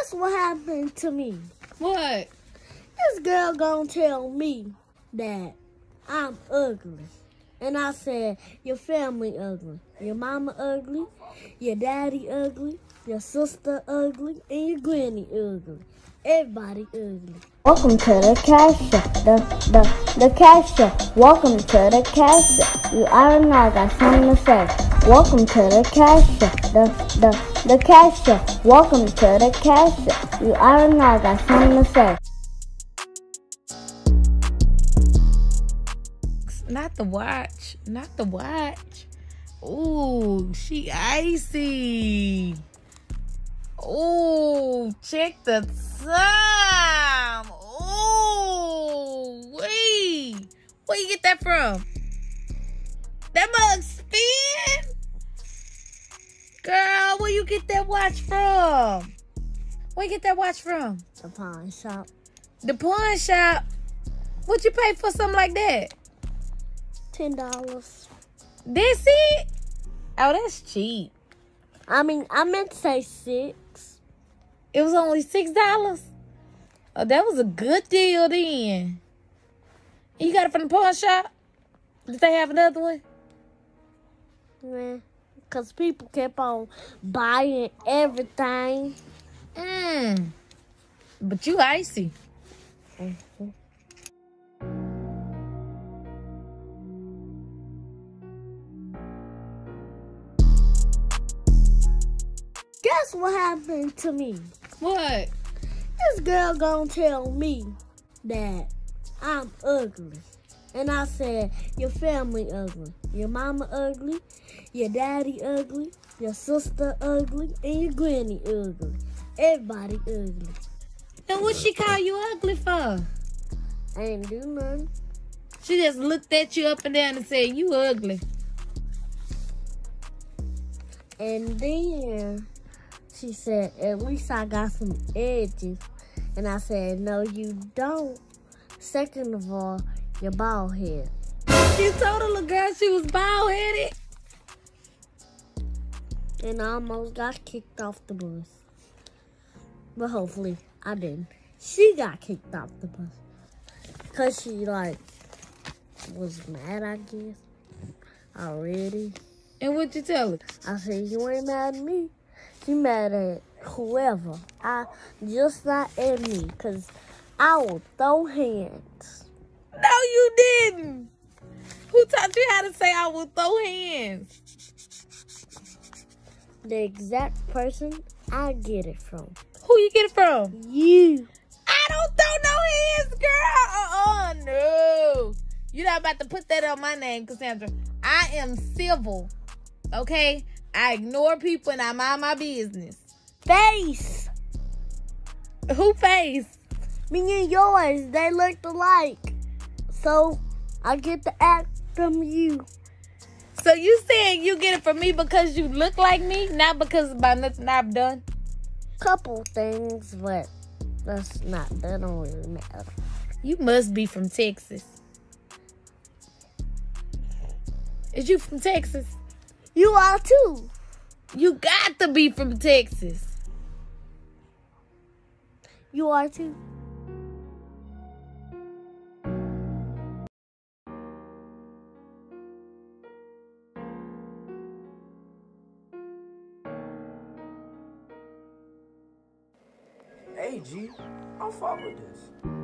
Guess what happened to me? What? This girl gonna tell me that I'm ugly. And I said, your family ugly. Your mama ugly, your daddy ugly, your sister ugly, and your granny ugly. Everybody ugly. Welcome to the Cassie show. The, the, the Cassie show. Welcome to the Cassie show. You already know I got something to say. Welcome to the Cassie show. The, the, the Cassie show. Welcome to the Cassie show. You already know I got something to say. Not the watch. Not the watch. Ooh, she icy. Ooh, check the time. Ooh, wait. Where you get that from? That mug spin? Girl, where you get that watch from? Where you get that watch from? The pawn shop. The pawn shop. What you pay for something like that? Ten dollars. That's it? Oh, that's cheap. I mean, I meant to say six. It was only six dollars. Oh, that was a good deal then. You got it from the pawn shop? Did they have another one? Yeah. Cause people kept on buying everything. Mmm. But you icy. Mm-hmm. Guess what happened to me? What? This girl gonna tell me that I'm ugly. And I said, your family ugly. Your mama ugly, your daddy ugly, your sister ugly, and your granny ugly. Everybody ugly. And what she call you ugly for? I ain't do nothing. She just looked at you up and down and said, you ugly. And then she said, at least I got some edges. And I said, no, you don't. Second of all, you're bald head. You told the little girl she was bald headed. And I almost got kicked off the bus. But hopefully I didn't. She got kicked off the bus. Cause she like was mad, I guess. Already. And what you tell her? I said, you ain't mad at me. You mad at whoever. I just not at me. Cause I will throw hands. No, you didn't. Who taught you how to say I will throw hands? The exact person I get it from. Who you get it from? You. I don't throw no hands, girl. Uh-uh, no. You're not about to put that on my name, Cassandra. I am civil, okay? I ignore people and I mind my business. Face. Who face? Me and yours, they look alike. So I get the act from you. So you saying you get it from me because you look like me, not because by nothing I've done? Couple things, but that's not, that don't really matter. You must be from Texas. Is you from Texas? You are too. You got to be from Texas. You are too. progredir conforme Deus.